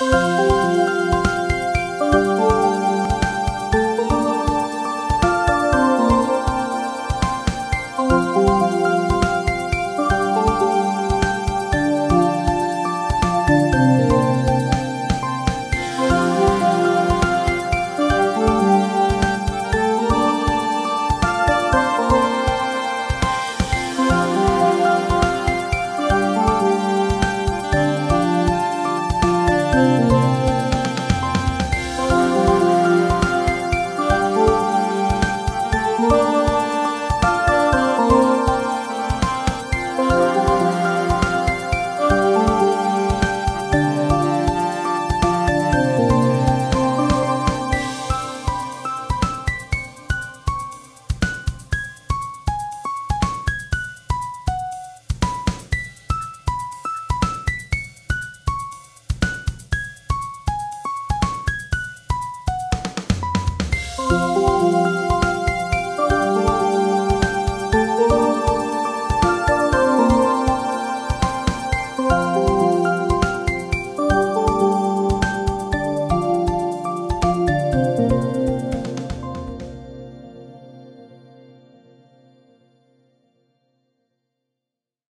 Música